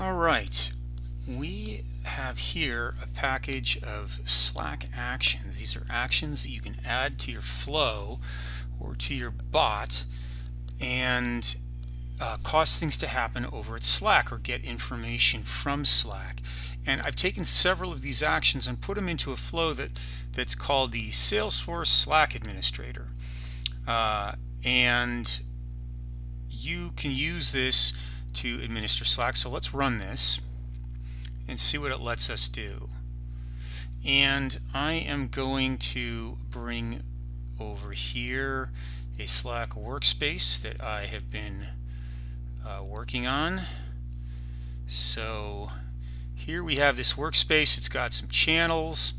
All right, we have here a package of Slack actions. These are actions that you can add to your flow or to your bot and uh, cause things to happen over at Slack or get information from Slack. And I've taken several of these actions and put them into a flow that, that's called the Salesforce Slack Administrator. Uh, and you can use this to administer Slack. So let's run this and see what it lets us do. And I am going to bring over here a Slack workspace that I have been uh, working on. So here we have this workspace. It's got some channels.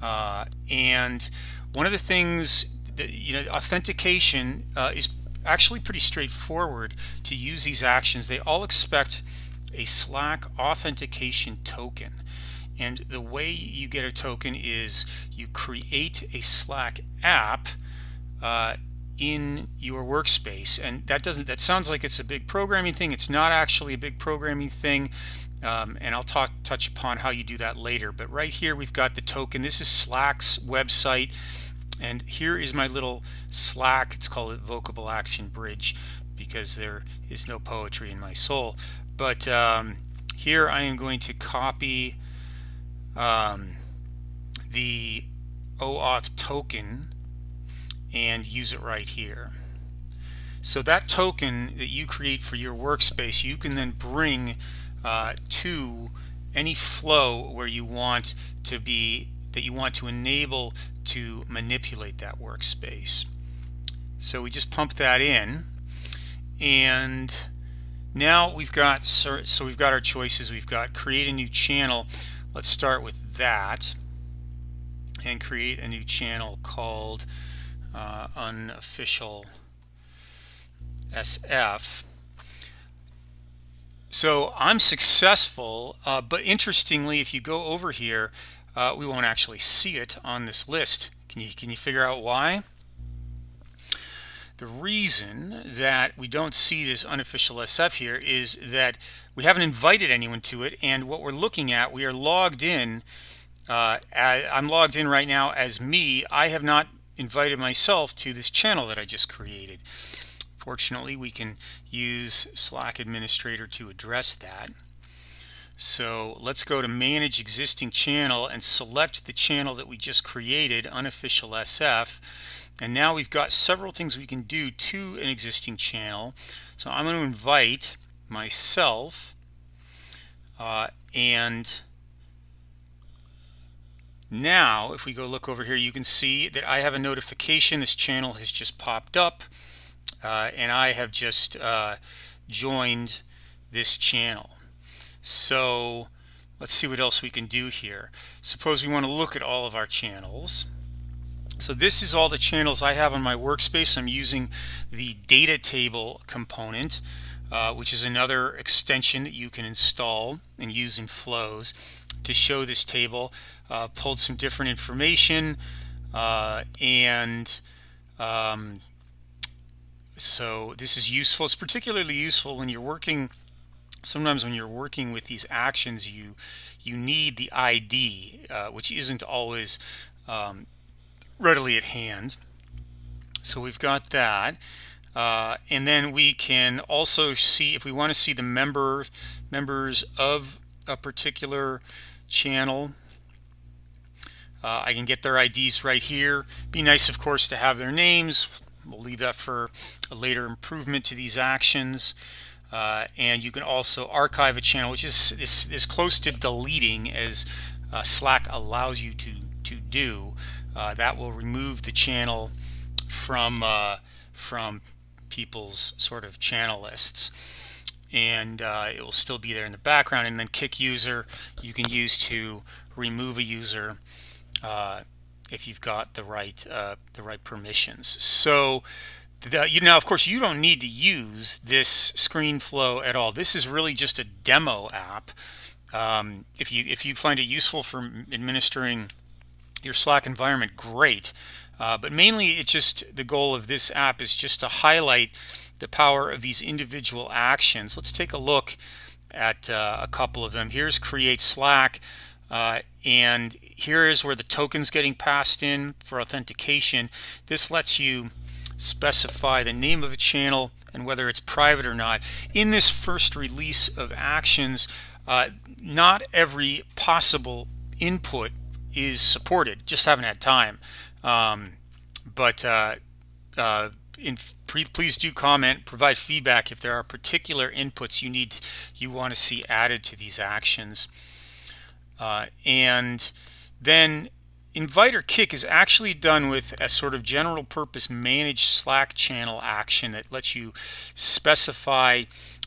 Uh, and one of the things that, you know, authentication uh, is actually pretty straightforward to use these actions. They all expect a Slack authentication token. And the way you get a token is you create a Slack app uh, in your workspace. And that doesn't that sounds like it's a big programming thing. It's not actually a big programming thing. Um, and I'll talk touch upon how you do that later. But right here we've got the token. This is Slack's website and here is my little Slack. It's called Invocable Action Bridge because there is no poetry in my soul. But um, here I am going to copy um, the OAuth token and use it right here. So that token that you create for your workspace, you can then bring uh, to any flow where you want to be that you want to enable to manipulate that workspace. So we just pump that in and now we've got so we've got our choices. We've got create a new channel. Let's start with that and create a new channel called uh, unofficial SF so I'm successful uh, but interestingly if you go over here uh, we won't actually see it on this list. Can you, can you figure out why? The reason that we don't see this unofficial SF here is that we haven't invited anyone to it and what we're looking at, we are logged in. Uh, I'm logged in right now as me. I have not invited myself to this channel that I just created. Fortunately, we can use Slack Administrator to address that. So let's go to manage existing channel and select the channel that we just created, unofficial SF. And now we've got several things we can do to an existing channel. So I'm going to invite myself uh, and now if we go look over here you can see that I have a notification this channel has just popped up uh, and I have just uh, joined this channel so let's see what else we can do here. Suppose we want to look at all of our channels. So this is all the channels I have on my workspace. I'm using the data table component, uh, which is another extension that you can install and use in flows to show this table. Uh, pulled some different information uh, and um, so this is useful. It's particularly useful when you're working sometimes when you're working with these actions you you need the ID uh, which isn't always um, readily at hand. So we've got that. Uh, and then we can also see if we want to see the member members of a particular channel uh, I can get their IDs right here. Be nice of course to have their names. We'll leave that for a later improvement to these actions uh, and you can also archive a channel, which is, is, is close to deleting as uh, Slack allows you to, to do. Uh, that will remove the channel from, uh, from people's sort of channel lists. And uh, it will still be there in the background. And then kick user, you can use to remove a user if you've got the right, the right permissions. So the, you know, of course, you don't need to use this ScreenFlow at all. This is really just a demo app. Um, if you if you find it useful for administering your Slack environment, great. Uh, but mainly, it's just the goal of this app is just to highlight the power of these individual actions. Let's take a look at uh, a couple of them. Here's create Slack uh, and here is where the token's getting passed in for authentication. This lets you specify the name of a channel and whether it's private or not. In this first release of actions, uh, not every possible input is supported. Just haven't had time. Um, but uh, uh, please do comment, provide feedback if there are particular inputs you need, you want to see added to these actions. Uh, and then invite or kick is actually done with a sort of general purpose managed Slack channel action that lets you specify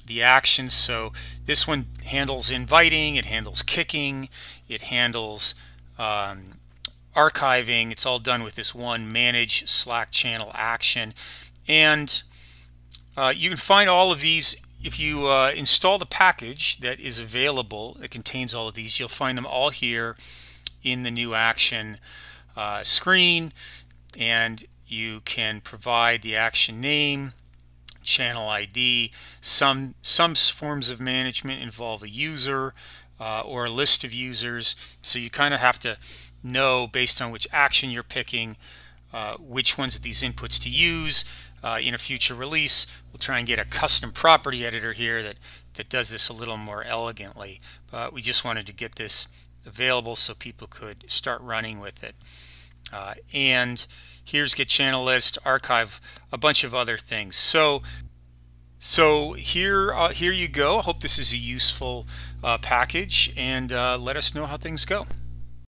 the actions. So this one handles inviting, it handles kicking, it handles um, archiving. It's all done with this one manage Slack channel action. And uh, you can find all of these if you uh, install the package that is available that contains all of these. You'll find them all here in the new action uh, screen and you can provide the action name channel ID some some forms of management involve a user uh, or a list of users so you kind of have to know based on which action you're picking uh, which ones of these inputs to use uh, in a future release we'll try and get a custom property editor here that that does this a little more elegantly but we just wanted to get this available so people could start running with it. Uh, and here's get channel list, archive, a bunch of other things. So so here uh, here you go. I hope this is a useful uh, package and uh, let us know how things go.